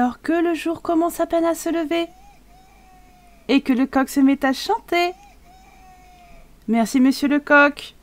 alors que le jour commence à peine à se lever et que le coq se met à chanter. Merci, monsieur le coq.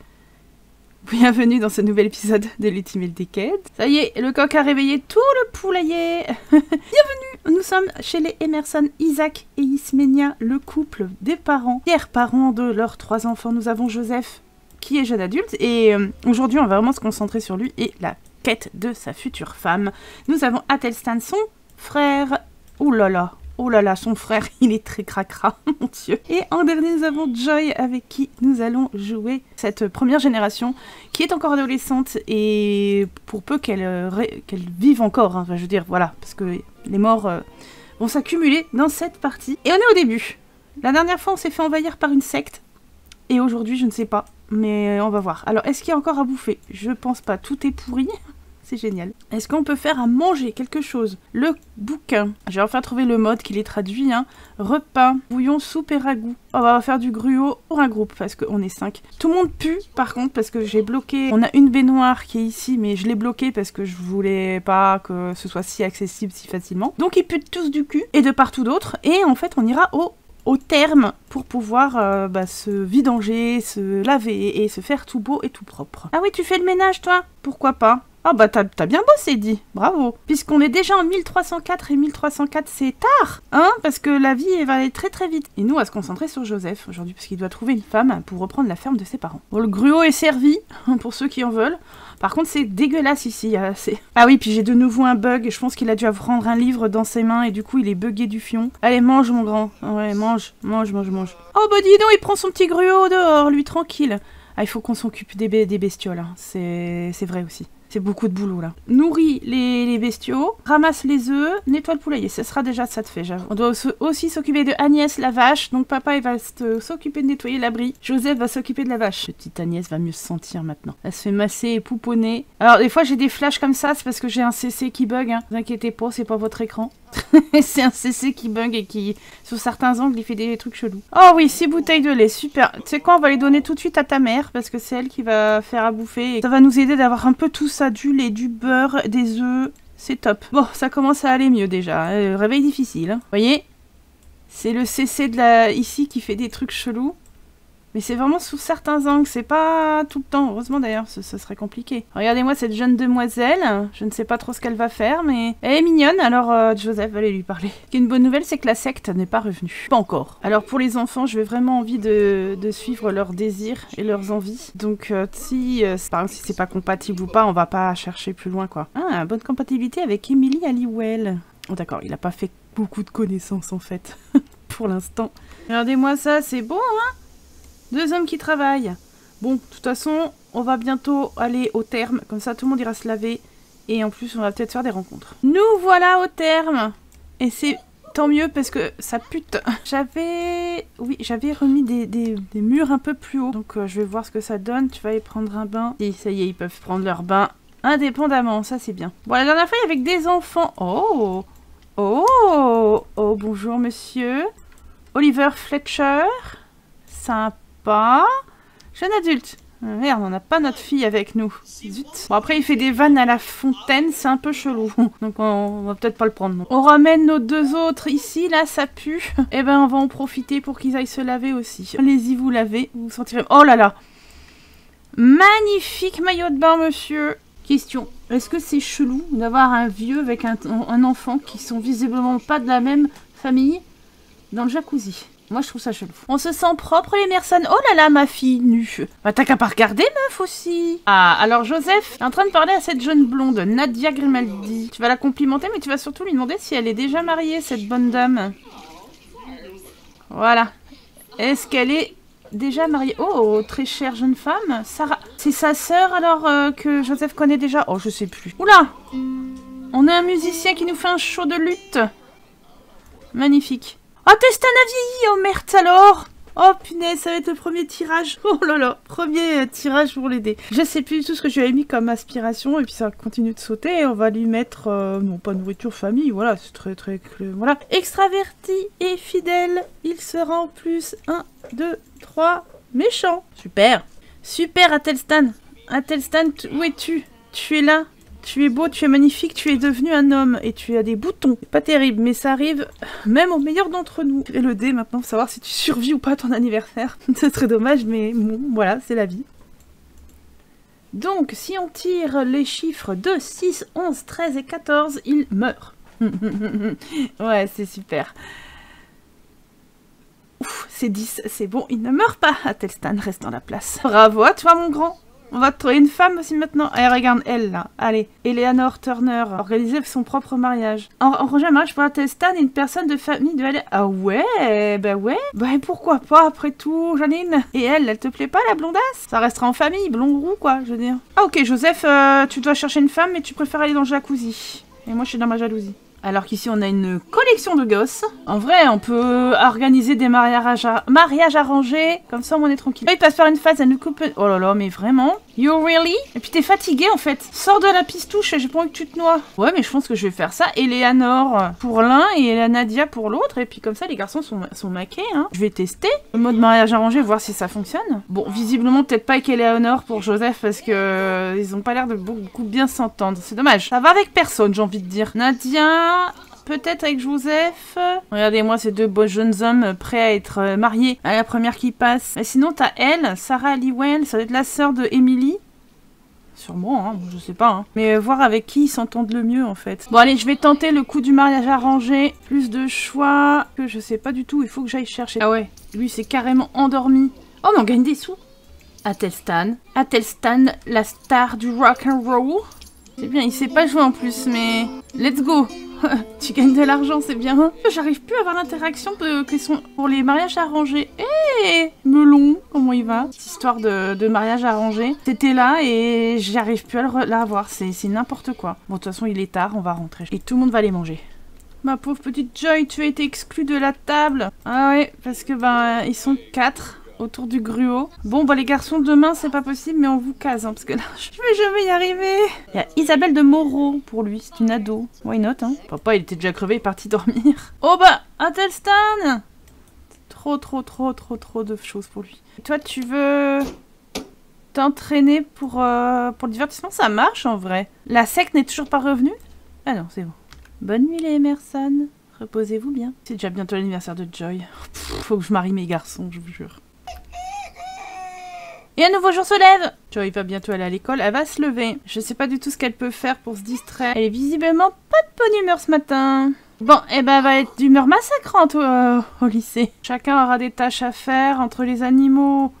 Bienvenue dans ce nouvel épisode de l'Ultimate Decade. Ça y est, le coq a réveillé tout le poulailler. Bienvenue Nous sommes chez les Emerson, Isaac et Ismenia, le couple des parents, Pierre parents de leurs trois enfants. Nous avons Joseph, qui est jeune adulte, et euh, aujourd'hui on va vraiment se concentrer sur lui et la quête de sa future femme. Nous avons Atelstan, son frère. Ouh là là, Oh là là, son frère, il est très cracra, mon dieu. Et en dernier, nous avons Joy, avec qui nous allons jouer cette première génération, qui est encore adolescente, et pour peu qu'elle euh, vive encore, hein, je veux dire, voilà, parce que les morts euh, vont s'accumuler dans cette partie. Et on est au début. La dernière fois, on s'est fait envahir par une secte, et aujourd'hui, je ne sais pas, mais on va voir. Alors, est-ce qu'il y a encore à bouffer? Je pense pas, tout est pourri. C'est génial. Est-ce qu'on peut faire à manger quelque chose? Le bouquin. J'ai enfin trouvé le mode qui les traduit. Hein. Repas, bouillon, soupe et ragoût. On va faire du gruau pour un groupe parce qu'on est 5. Tout le monde pue par contre parce que j'ai bloqué. On a une baignoire qui est ici mais je l'ai bloquée parce que je voulais pas que ce soit si accessible si facilement. Donc ils puent tous du cul et de partout d'autre. Et en fait on ira au au terme pour pouvoir euh, bah, se vidanger, se laver et se faire tout beau et tout propre. Ah oui, tu fais le ménage toi? Pourquoi pas? Ah bah t'as bien bossé, dit. Bravo. Puisqu'on est déjà en 1304 et 1304 c'est tard, hein Parce que la vie va aller très très vite. Et nous, va se concentrer sur Joseph aujourd'hui, parce qu'il doit trouver une femme pour reprendre la ferme de ses parents. Bon, le gruau est servi, pour ceux qui en veulent. Par contre, c'est dégueulasse ici. Ah oui, puis j'ai de nouveau un bug. Je pense qu'il a dû prendre un livre dans ses mains et du coup, il est bugué du fion. Allez, mange, mon grand. Ouais, mange, mange, mange, mange. Oh bah dis donc, il prend son petit gruau dehors, lui, tranquille. Ah, il faut qu'on s'occupe des, des bestioles. Hein. C'est vrai aussi. C'est beaucoup de boulot là. Nourrit les, bestiaux, ramasse les œufs, nettoie le poulailler. Ce sera déjà ça de fait, j'avoue. On doit aussi s'occuper de Agnès la vache. Donc papa il va s'occuper de nettoyer l'abri. Joseph va s'occuper de la vache. Petite Agnès va mieux se sentir maintenant. Elle se fait masser et pouponner. Alors des fois j'ai des flashs comme ça, c'est parce que j'ai un CC qui bug. Hein. Ne vous inquiétez pas, c'est pas votre écran. c'est un CC qui bug et qui, sous certains angles, il fait des trucs chelous. Oh oui, six bouteilles de lait, super. Tu sais quoi, on va les donner tout de suite à ta mère parce que c'est elle qui va faire à bouffer. ça va nous aider d'avoir un peu tout ça, du lait, du beurre, des œufs. C'est top. Bon, ça commence à aller mieux déjà. Euh, réveil difficile. Hein. Vous voyez C'est le CC de la ici qui fait des trucs chelous. Mais c'est vraiment sous certains angles, c'est pas tout le temps. Heureusement d'ailleurs, ce, serait compliqué. Regardez-moi cette jeune demoiselle, je ne sais pas trop ce qu'elle va faire, mais elle est mignonne, alors euh, Joseph va aller lui parler. Une bonne nouvelle, c'est que la secte n'est pas revenue. Pas encore. Alors pour les enfants, je vais vraiment envie de, suivre leurs désirs et leurs envies. Donc euh, si, euh, si c'est pas compatible ou pas, on va pas chercher plus loin quoi. Ah, bonne compatibilité avec Emily Halliwell. Oh d'accord, il a pas fait beaucoup de connaissances en fait, pour l'instant. Regardez-moi ça, c'est bon hein deux hommes qui travaillent. Bon, de toute façon, on va bientôt aller au terme. Comme ça, tout le monde ira se laver. Et en plus, on va peut-être faire des rencontres. Nous voilà au terme. Et c'est tant mieux parce que ça pute. J'avais... Oui, j'avais remis des, murs un peu plus haut. Donc, euh, je vais voir ce que ça donne. Tu vas y prendre un bain. Et ça y est, ils peuvent prendre leur bain indépendamment. Ça, c'est bien. Bon, la dernière fois, il y avait des enfants. Oh Oh Oh, bonjour, monsieur. Oliver Fletcher. Sympa Jeune adulte. Euh, merde, on n'a pas notre fille avec nous. Bon, après, il fait des vannes à la fontaine, c'est un peu chelou. Donc, on, va peut-être pas le prendre. On ramène nos deux autres ici, là, ça pue. Eh ben, on va en profiter pour qu'ils aillent se laver aussi. Allez-y, vous lavez, vous sentirez... Oh là là Magnifique maillot de bain, monsieur Question. Est-ce que c'est chelou d'avoir un vieux avec un, un enfant qui sont visiblement pas de la même famille dans le jacuzzi? Moi, je trouve ça chelou. On se sent propre, les personnes. Oh là là, ma fille nue. Bah, t'as qu'à pas regarder, meuf, aussi. Ah, alors Joseph est en train de parler à cette jeune blonde, Nadia Grimaldi. Tu vas la complimenter, mais tu vas surtout lui demander si elle est déjà mariée, cette bonne dame. Voilà. Est-ce qu'elle est déjà mariée? Oh, très chère jeune femme. Sarah. C'est sa sœur, alors, euh, que Joseph connaît déjà? Oh, je sais plus. Oula On a un musicien qui nous fait un show de lutte. Magnifique. Oh, Testan a vieilli Oh merde alors Oh punaise, ça va être le premier tirage. Oh là là, premier euh, tirage pour l'aider. Je sais plus du tout ce que je lui ai mis comme aspiration et puis ça continue de sauter. on va lui mettre, euh, non pas nourriture famille, voilà, c'est très très... Voilà. Extraverti et fidèle, il sera en plus 1, 2, 3, méchant. Super. Super Atelstan. Atelstan, où es-tu? Tu es là? Tu es beau, tu es magnifique, tu es devenu un homme et tu as des boutons. Pas terrible, mais ça arrive même au meilleur d'entre nous. Et le dé maintenant, savoir si tu survis ou pas ton anniversaire. c'est très dommage, mais bon, voilà, c'est la vie. Donc, si on tire les chiffres 2, 6, 11, 13 et 14, il meurt. ouais, c'est super. C'est 10, c'est bon, il ne meurt pas. Atelstan reste dans la place. Bravo à toi, mon grand. On va trouver une femme aussi maintenant. Eh, regarde, elle, là. Allez. Eleanor Turner. Organiser son propre mariage. En, en un mariage et une personne de famille de elle. Ah ouais, bah ouais. Bah pourquoi pas, après tout, Janine? Et elle, elle te plaît pas, la blondasse? Ça restera en famille, blond roux, quoi, je veux dire. Ah ok, Joseph, euh, tu dois chercher une femme, mais tu préfères aller dans le jacuzzi. Et moi, je suis dans ma jalousie. Alors qu'ici on a une collection de gosses. En vrai, on peut organiser des mariages, arrangés. Comme ça, on est tranquille. Il passe par une phase, elle nous coupe... Oh là là, mais vraiment You really? Et puis t'es fatigué en fait. Sors de la pistouche, j'ai pas envie que tu te noies. Ouais, mais je pense que je vais faire ça. Eleanor pour l'un et la Nadia pour l'autre. Et puis comme ça, les garçons sont, sont maqués. Hein. Je vais tester le mode mariage arrangé, voir si ça fonctionne. Bon, visiblement, peut-être pas avec Eleanor pour Joseph parce que euh, ils ont pas l'air de beaucoup bien s'entendre. C'est dommage. Ça va avec personne, j'ai envie de dire. Nadia, peut-être avec Joseph. Regardez-moi ces deux beaux jeunes hommes prêts à être euh, mariés à la première qui passe. Et sinon, t'as elle, Sarah Halliwell, ça doit être la sœur de Emily. Sûrement, hein, je sais pas. Hein. Mais euh, voir avec qui ils s'entendent le mieux en fait. Bon allez, je vais tenter le coup du mariage arrangé. Plus de choix que je sais pas du tout, il faut que j'aille chercher. Ah ouais, lui c'est carrément endormi. Oh mais on gagne des sous Atelstan. Atelstan, la star du rock and roll. C'est bien, il sait pas jouer en plus, mais... Let's go tu gagnes de l'argent, c'est bien. J'arrive plus à avoir l'interaction pour les mariages arrangés. Eh Melon, comment il va? Cette histoire de, mariage arrangé. T'étais là et j'arrive plus à la voir. C'est n'importe quoi. Bon, de toute façon, il est tard, on va rentrer. Et tout le monde va les manger. Ma pauvre petite Joy, tu as été exclue de la table. Ah ouais, parce que ben, ils sont quatre autour du gruau. Bon, bah les garçons, demain, c'est pas possible, mais on vous case, hein, parce que là, je vais jamais y arriver. Il y a Isabelle de Moreau pour lui, c'est une ado. Why not, hein? Papa, il était déjà crevé, il est parti dormir. Oh bah, Atelstan Trop, trop, trop, trop, trop de choses pour lui. toi, tu veux t'entraîner pour, euh, pour le divertissement? Ça marche, en vrai. La secte n'est toujours pas revenue? Ah non, c'est bon. Bonne nuit, les Emerson. Reposez-vous bien. C'est déjà bientôt l'anniversaire de Joy. faut que je marie mes garçons, je vous jure. Et un nouveau jour se lève Joy va bientôt aller à l'école, elle va se lever. Je sais pas du tout ce qu'elle peut faire pour se distraire. Elle est visiblement pas de bonne humeur ce matin. Bon, eh ben, elle va être d'humeur massacrante euh, au lycée. Chacun aura des tâches à faire entre les animaux,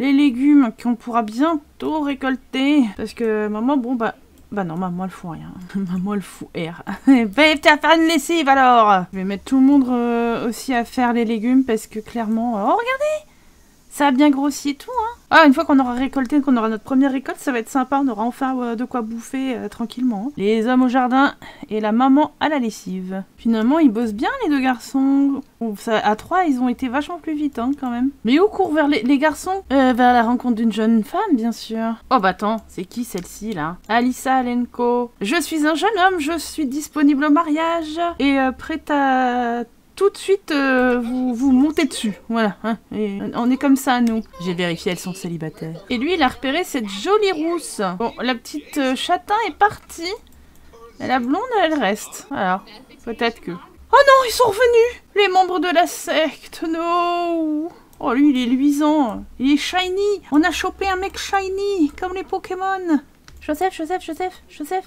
les légumes qu'on pourra bientôt récolter. Parce que maman, bon, bah... Bah non, maman, elle fout rien. maman, elle fout air. bah, t'as faire une lessive, alors Je vais mettre tout le monde euh, aussi à faire les légumes, parce que clairement... Oh, regardez ça a bien grossi et tout, hein. Ah, une fois qu'on aura récolté, qu'on aura notre première récolte, ça va être sympa. On aura enfin euh, de quoi bouffer euh, tranquillement. Les hommes au jardin et la maman à la lessive. Finalement, ils bossent bien, les deux garçons. Ça, à trois, ils ont été vachement plus vite, hein, quand même. Mais où courent vers les, garçons? Euh, Vers la rencontre d'une jeune femme, bien sûr. Oh bah attends, c'est qui celle-ci, là? Alissa Alenko. Je suis un jeune homme, je suis disponible au mariage et prête à tout de suite euh, vous, vous montez dessus. Voilà. Hein. on est comme ça, nous. J'ai vérifié, elles sont célibataires. Et lui, il a repéré cette jolie rousse. Bon, la petite euh, châtain est partie. Et la blonde, elle reste. Alors, peut-être que... Oh non, ils sont revenus Les membres de la secte, non Oh, lui, il est luisant. Il est shiny. On a chopé un mec shiny, comme les Pokémon. Joseph, Joseph, Joseph, Joseph.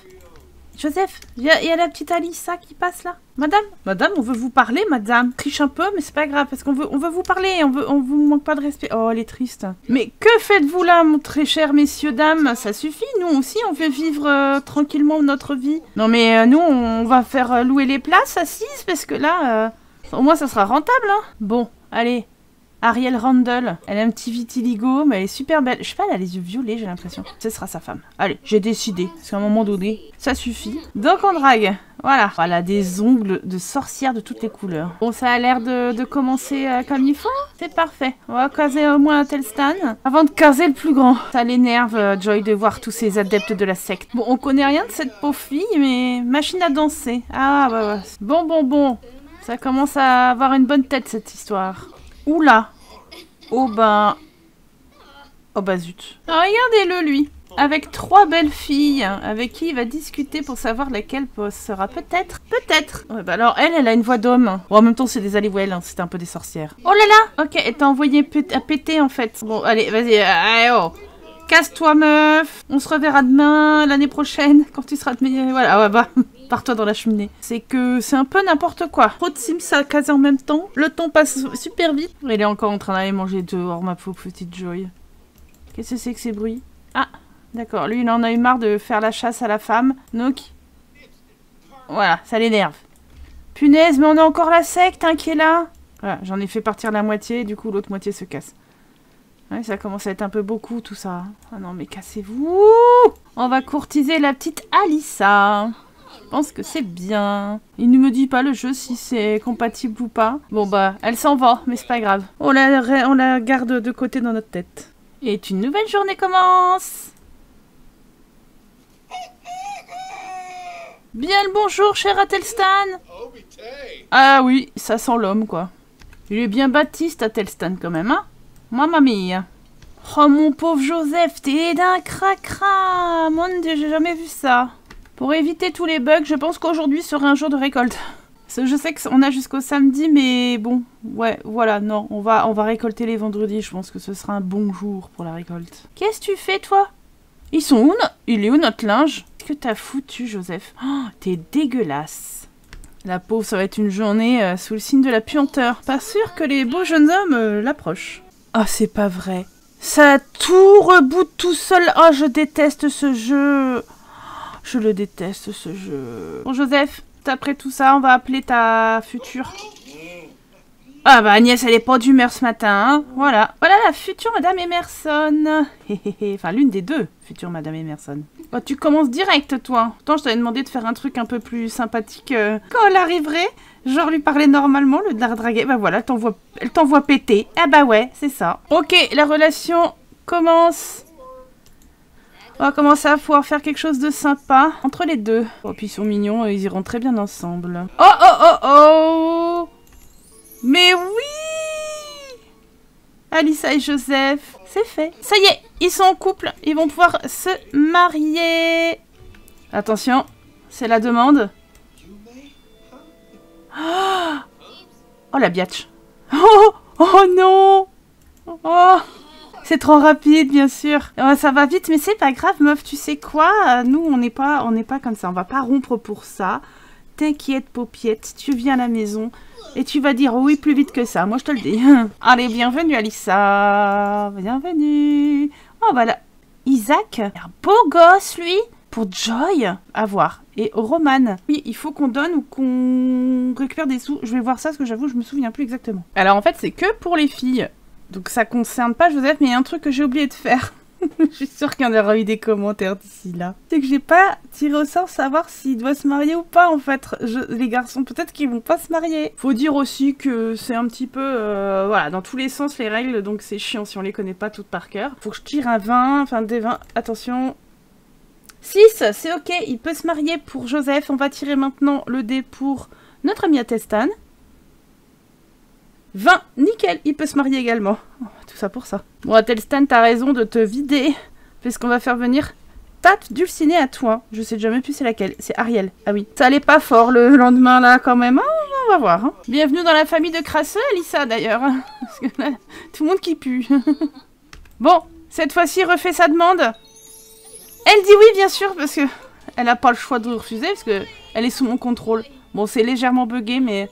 Joseph, il y, a la petite Alissa qui passe là? Madame, madame, on veut vous parler, madame. Triche un peu, mais c'est pas grave, parce qu'on veut, on veut vous parler, on veut, on vous manque pas de respect. Oh, elle est triste. Mais que faites-vous là, mon très cher messieurs, dames? Ça suffit, nous aussi, on veut vivre euh, tranquillement notre vie. Non mais euh, nous, on va faire euh, louer les places assises, parce que là, au moins ça sera rentable, hein. Bon, allez, Ariel Randall. Elle a un petit vitiligo, mais elle est super belle. Je sais pas, elle a les yeux violets, j'ai l'impression. Ce sera sa femme. Allez, j'ai décidé. Parce qu'à un moment donné, ça suffit. Donc on drague. Voilà. Voilà, des ongles de sorcière de toutes les couleurs. Bon, ça a l'air de, commencer euh, comme il faut. C'est parfait. On va caser au moins un tel stan. Avant de caser le plus grand. Ça l'énerve, euh, Joy, de voir tous ces adeptes de la secte. Bon, on connaît rien de cette pauvre fille, mais machine à danser. Ah, bah, bah. Bon, bon, bon. Ça commence à avoir une bonne tête, cette histoire. Oula Oh ben... Oh bah zut. Regardez-le, lui. avec trois belles filles avec qui il va discuter pour savoir laquelle sera peut-être. Peut-être. Ouais, bah alors elle, elle a une voix d'homme. Bon, en même temps, c'est des Aliwell, hein, c'était un peu des sorcières. Oh là là Ok, elle t'a envoyé à péter en fait. Bon, allez, vas-y, euh, oh Casse-toi, meuf On se reverra demain, l'année prochaine, quand tu seras de meilleur. Voilà, ouais, bah, pars-toi dans la cheminée. C'est que c'est un peu n'importe quoi. Trop de Sims à caser en même temps. Le temps passe super vite. Elle est encore en train d'aller manger dehors, ma pauvre petite Joy. Qu'est-ce que c'est que ces bruits? Ah D'accord, lui il en a eu marre de faire la chasse à la femme. Donc, voilà, ça l'énerve. Punaise, mais on a encore la secte hein, qui est là. Voilà, j'en ai fait partir la moitié, du coup l'autre moitié se casse. Ouais, ça commence à être un peu beaucoup tout ça. Ah non, mais cassez-vous On va courtiser la petite Alissa. Je pense que c'est bien. Il ne me dit pas le jeu si c'est compatible ou pas. Bon bah, elle s'en va, mais c'est pas grave. On la, garde de côté dans notre tête. Et une nouvelle journée commence Bien le bonjour, cher Atelstan Ah oui, ça sent l'homme, quoi. Il est bien baptiste, Atelstan, quand même, hein Mamma mia Oh, mon pauvre Joseph, t'es d'un cracra Mon dieu, j'ai jamais vu ça. Pour éviter tous les bugs, je pense qu'aujourd'hui serait un jour de récolte. Je sais qu'on a jusqu'au samedi, mais bon, ouais, voilà, non, on va, on va récolter les vendredis, je pense que ce sera un bon jour pour la récolte. Qu'est-ce que tu fais, toi? Ils sont où Il est où notre linge? Qu'est-ce que t'as foutu, Joseph? Oh, T'es dégueulasse. La pauvre, ça va être une journée euh, sous le signe de la puanteur. Pas sûr que les beaux jeunes hommes euh, l'approchent. Ah, oh, c'est pas vrai. Ça tout reboot tout seul. Oh, je déteste ce jeu. Je le déteste, ce jeu. Bon, Joseph, après tout ça, on va appeler ta future. Ah bah Agnès, elle est pas d'humeur ce matin, hein. Voilà. Voilà la future Madame Emerson. enfin, l'une des deux futures Madame Emerson. Oh, tu commences direct, toi. Pourtant, je t'avais demandé de faire un truc un peu plus sympathique euh, quand elle arriverait. Genre lui parler normalement, le draguer. Bah voilà, elle t'envoie péter. Ah bah ouais, c'est ça. Ok, la relation commence. On va commencer à pouvoir faire quelque chose de sympa entre les deux. Oh, puis ils sont mignons, ils iront très bien ensemble. Oh, oh, oh, oh Mais oui Alissa et Joseph, c'est fait. Ça y est, ils sont en couple, ils vont pouvoir se marier. Attention, c'est la demande. Oh, la biatch. Oh, oh non Oh c'est trop rapide, bien sûr. ça va vite, mais c'est pas grave, meuf. Tu sais quoi? Nous, on n'est pas, on n'est pas comme ça. On va pas rompre pour ça. T'inquiète, paupiette. Tu viens à la maison et tu vas dire oui plus vite que ça. Moi, je te le dis. Allez, bienvenue, Alissa. Bienvenue. Oh, voilà. Isaac, un beau gosse, lui. Pour Joy, à voir. Et Roman. Oui, il faut qu'on donne ou qu'on récupère des sous. Je vais voir ça parce que j'avoue, je me souviens plus exactement. Alors en fait, c'est que pour les filles. Donc ça concerne pas Joseph, mais il y a un truc que j'ai oublié de faire. je suis sûre qu'il y en aura eu des commentaires d'ici là. C'est que j'ai pas tiré au sort savoir s'il doit se marier ou pas en fait. les garçons, peut-être qu'ils vont pas se marier. Faut dire aussi que c'est un petit peu, euh, voilà, dans tous les sens les règles, donc c'est chiant si on les connaît pas toutes par cœur. Faut que je tire un 20, enfin des 20, attention. 6, c'est ok, il peut se marier pour Joseph. On va tirer maintenant le dé pour notre ami Atestan. 20, nickel, il peut se marier également. Oh, tout ça pour ça. Bon, Atelstan, t'as raison de te vider, puisqu'on va faire venir Tate Dulcinée à toi. Je sais jamais plus c'est laquelle. C'est Ariel. Ah oui. Ça allait pas fort le lendemain là quand même. Oh, on va voir. Hein. Bienvenue dans la famille de Crasseux, Alissa d'ailleurs. Tout le monde qui pue. bon, cette fois-ci, refait sa demande. Elle dit oui, bien sûr, parce que elle a pas le choix de refuser, parce que elle est sous mon contrôle. Bon, c'est légèrement bugué, mais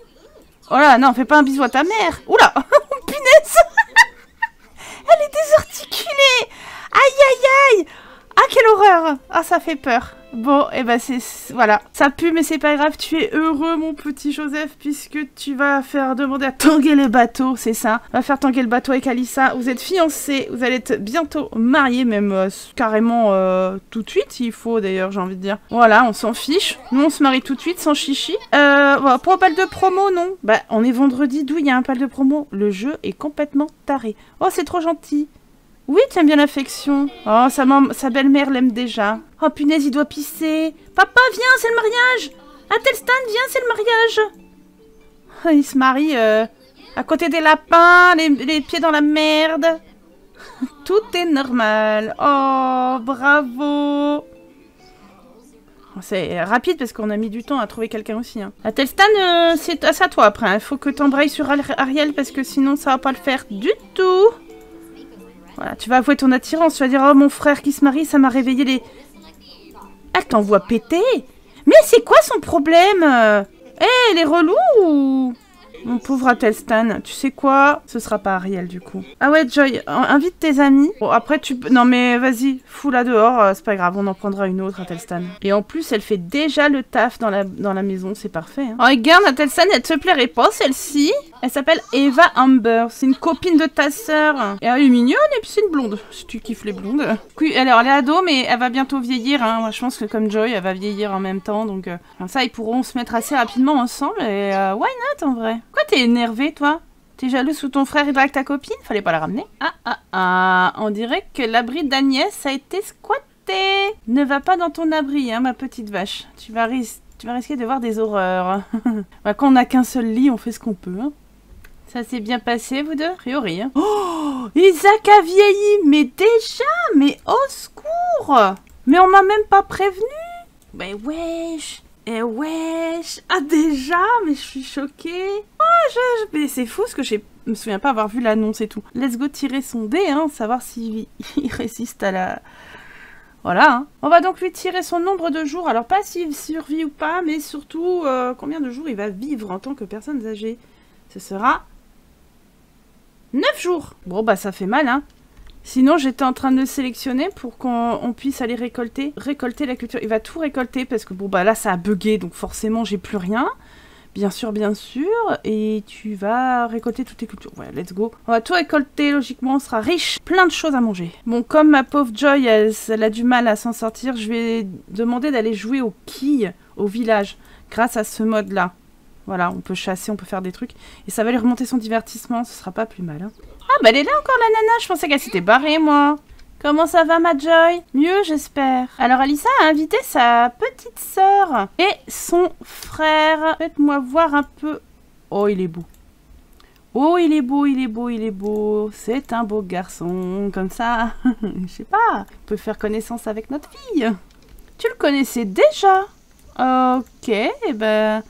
Oh là, non, fais pas un bisou à ta mère. Oula, punaise. Elle est désarticulée. Aïe, aïe, aïe. Ah, quelle horreur. Ah, ça fait peur. Bon, et eh ben c'est... Voilà. Ça pue, mais c'est pas grave. Tu es heureux, mon petit Joseph, puisque tu vas faire demander à tanguer le bateau, c'est ça. Va faire tanguer le bateau avec Alissa. Vous êtes fiancés. Vous allez être bientôt mariés, même euh, carrément euh, tout de suite, il faut d'ailleurs, j'ai envie de dire. Voilà, on s'en fiche. Nous, on se marie tout de suite, sans chichi. Euh, pour un pal de promo, non. Bah, on est vendredi, d'où il y a un pal de promo Le jeu est complètement taré. Oh, c'est trop gentil. Oui, tiens bien l'affection. Oh, sa, sa belle-mère l'aime déjà. Oh, punaise, il doit pisser. Papa, viens, c'est le mariage. Atelstan, viens, c'est le mariage. Oh, il se marie euh, à côté des lapins, les, pieds dans la merde. Tout est normal. Oh, bravo. C'est rapide parce qu'on a mis du temps à trouver quelqu'un aussi. Hein. Euh, c'est à toi après. Il faut que tu embrayes sur Ariel parce que sinon ça va pas le faire du tout. Tu vas avouer ton attirance. Tu vas dire, oh mon frère qui se marie, ça m'a réveillé les... Elle t'envoie péter Mais c'est quoi son problème? Eh, elle est relou mon pauvre Atelstan, tu sais quoi? Ce sera pas Ariel du coup. Ah ouais, Joy, invite tes amis. Bon, après tu. Non mais vas-y, fous-la dehors, euh, c'est pas grave, on en prendra une autre, Atelstan. Et en plus, elle fait déjà le taf dans la, dans la maison, c'est parfait. Hein. Oh, regarde, Atelstan, elle te plairait pas celle-ci? Elle s'appelle Eva Amber, c'est une copine de ta sœur. Elle est mignonne et puis c'est une blonde, si tu kiffes les blondes. Oui, alors elle est ado, mais elle va bientôt vieillir. Hein. Moi, je pense que comme Joy, elle va vieillir en même temps, donc euh, ça, ils pourront se mettre assez rapidement ensemble et euh, why not en vrai? Pourquoi t'es énervé, toi? T'es jaloux sous ton frère et drague ta copine? Fallait pas la ramener. Ah, ah, ah. On dirait que l'abri d'Agnès a été squatté. Ne va pas dans ton abri, hein, ma petite vache. Tu vas, tu vas risquer de voir des horreurs. bah, quand on n'a qu'un seul lit, on fait ce qu'on peut. Hein. Ça s'est bien passé, vous deux A priori. Hein. Oh Isaac a vieilli Mais déjà Mais au secours Mais on m'a même pas prévenu Mais wesh eh wesh Ah déjà Mais je suis choquée Ah je... Mais c'est fou ce que je me souviens pas avoir vu l'annonce et tout. Let's go tirer son dé, hein, savoir s'il il résiste à la... Voilà. Hein. On va donc lui tirer son nombre de jours. Alors pas s'il survit ou pas, mais surtout euh, combien de jours il va vivre en tant que personne âgée. Ce sera 9 jours. Bon bah ça fait mal, hein. Sinon, j'étais en train de le sélectionner pour qu'on puisse aller récolter, récolter la culture. Il va tout récolter parce que bon bah là ça a bugué donc forcément j'ai plus rien. Bien sûr, bien sûr. Et tu vas récolter toutes tes cultures. Ouais, let's go. On va tout récolter, logiquement, on sera riche. Plein de choses à manger. Bon, comme ma pauvre Joy, elle, a du mal à s'en sortir, je vais demander d'aller jouer aux quilles au village. Grâce à ce mode-là. Voilà, on peut chasser, on peut faire des trucs. Et ça va lui remonter son divertissement, ce sera pas plus mal. Hein. Ah, bah elle est là encore la nana, je pensais qu'elle s'était barrée, moi. Comment ça va, ma Joy? Mieux, j'espère. Alors, Alissa a invité sa petite sœur et son frère. Faites-moi voir un peu. Oh, il est beau. Oh, il est beau, il est beau, il est beau. C'est un beau garçon. Comme ça, je sais pas. On peut faire connaissance avec notre fille. Tu le connaissais déjà? Ok, eh ben...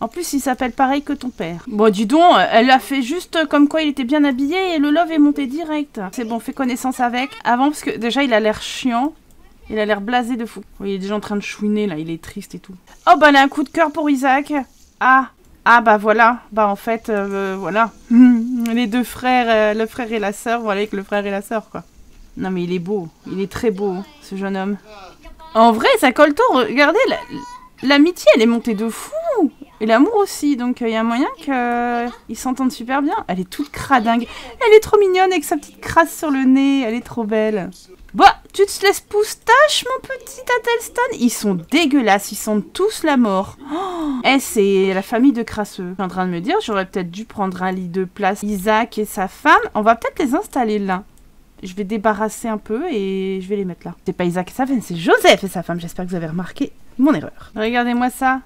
En plus, il s'appelle pareil que ton père. Bon, dis donc, elle a fait juste comme quoi il était bien habillé et le love est monté direct. C'est bon, fais connaissance avec. Avant, parce que déjà, il a l'air chiant. Il a l'air blasé de fou. il est déjà en train de chouiner, là, il est triste et tout. Oh, bah, elle a un coup de cœur pour Isaac. Ah, ah, bah voilà. Bah, en fait, euh, voilà. Les deux frères, euh, le frère et la sœur, voilà, avec le frère et la sœur, quoi. Non, mais il est beau. Il est très beau, ce jeune homme. En vrai, ça colle tout. Regardez, l'amitié, elle est montée de fou. Et l'amour aussi, donc il euh, y a moyen qu'ils euh, s'entendent super bien. Elle est toute cradingue. Elle est trop mignonne avec sa petite crasse sur le nez. Elle est trop belle. Bah, tu te laisses poustache, mon petit Atelstan Ils sont dégueulasses, ils sentent tous la mort. Oh eh, c'est la famille de crasseux. Je suis en train de me dire, j'aurais peut-être dû prendre un lit de place. Isaac et sa femme, on va peut-être les installer là. Je vais débarrasser un peu et je vais les mettre là. C'est pas Isaac et sa femme, c'est Joseph et sa femme. J'espère que vous avez remarqué mon erreur. Regardez-moi ça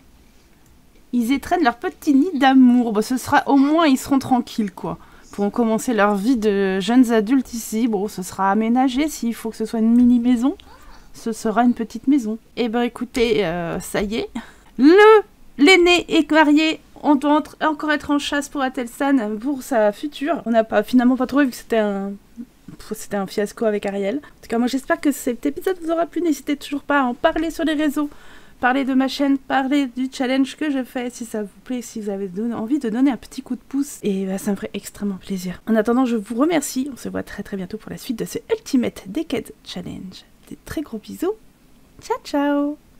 ils étreignent leur petit nid d'amour. Bon, ce sera au moins ils seront tranquilles quoi. Pourront commencer leur vie de jeunes adultes ici. Bon, ce sera aménagé s'il faut que ce soit une mini maison. Ce sera une petite maison. Eh ben écoutez, euh, ça y est. Le l'aîné est marié. On doit encore être en chasse pour Atelsan pour sa future. On n'a pas finalement pas trouvé que c'était un c'était un fiasco avec Ariel. En tout cas, moi j'espère que cet épisode vous aura plu. N'hésitez toujours pas à en parler sur les réseaux parler de ma chaîne, parler du challenge que je fais, si ça vous plaît, si vous avez envie de donner un petit coup de pouce, et bah, ça me ferait extrêmement plaisir. En attendant, je vous remercie, on se voit très très bientôt pour la suite de ce Ultimate Decade Challenge. Des très gros bisous, ciao ciao